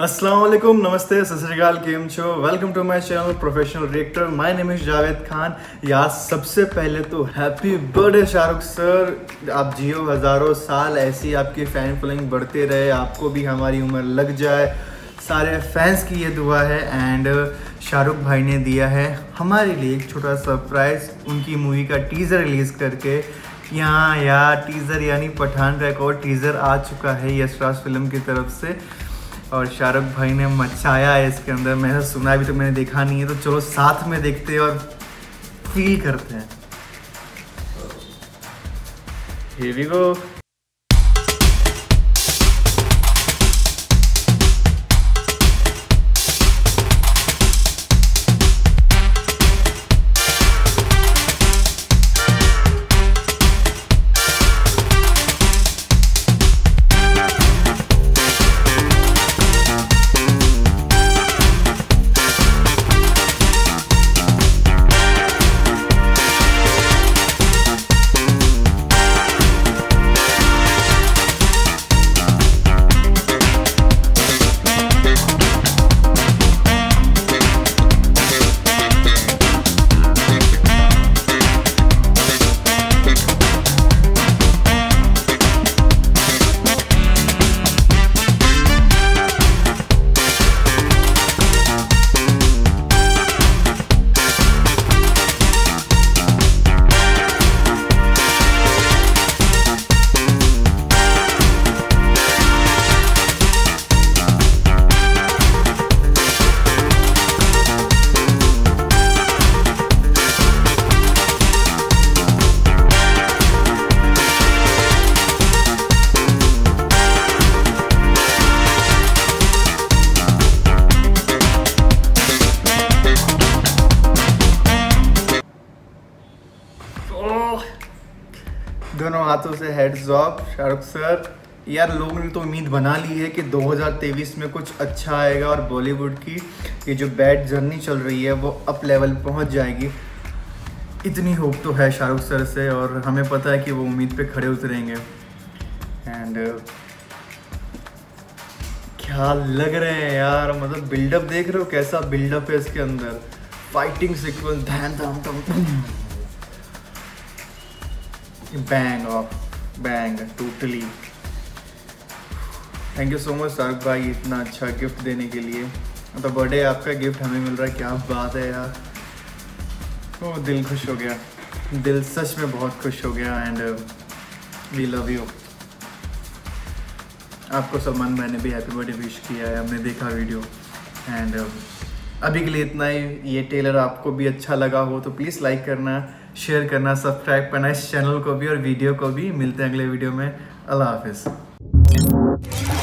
वालेकुम नमस्ते सत श्रीकाल केम छो? Welcome to my channel professional reactor my name is Javed Khan यार, सबसे पहले तो हैप्पी बर्थडे शाहरुख सर आप जियो हज़ारों साल ऐसी आपकी फ़ैन फॉलोइंग बढ़ते रहे, आपको भी हमारी उम्र लग जाए। सारे फैंस की ये दुआ है एंड शाहरुख भाई ने दिया है हमारे लिए एक छोटा सरप्राइज़ उनकी मूवी का टीज़र रिलीज़ करके। यहाँ, यार टीज़र यानी पठान और टीज़र आ चुका है यशराज फ़िल्म की तरफ़ से। और शाहरुख भाई ने मचाया है इसके अंदर मैंने सुना भी तो मैंने देखा नहीं है तो चलो साथ में देखते हैं और फील करते हैं Here we go. दोनों हाथों से हेड्स ऑफ़ शाहरुख सर यार, लोगों ने तो उम्मीद बना ली है कि 2023 में कुछ अच्छा आएगा और बॉलीवुड की ये जो बैड जर्नी चल रही है, वो अप लेवल पहुँच जाएगी। इतनी होप तो है शाहरुख सर से और हमें पता है कि वो उम्मीद पे खड़े उतरेंगे। एंड क्या लग रहे हैं यार? मतलब बिल्डअप देख रहे हो कैसा बिल्डअप है इसके अंदर? फाइटिंग सीक्वेंस धैन धम bang of bang totally thank you so much Shahrukh भाई इतना अच्छा गिफ्ट देने के लिए। तो बर्थडे आपका गिफ्ट हमें मिल रहा है, क्या बात है यार। ओ, दिल खुश हो गया। दिल सच में बहुत खुश हो गया एंड वी लव यू आपको सलमान भाई ने भी हैप्पी बर्थडे विश किया है, हमने देखा वीडियो एंड अभी के लिए इतना ही। ये टेलर आपको भी अच्छा लगा हो तो प्लीज़ लाइक करना शेयर करना सब्सक्राइब करना इस चैनल को भी और वीडियो को भी। मिलते हैं अगले वीडियो में। अल्लाह हाफिज़।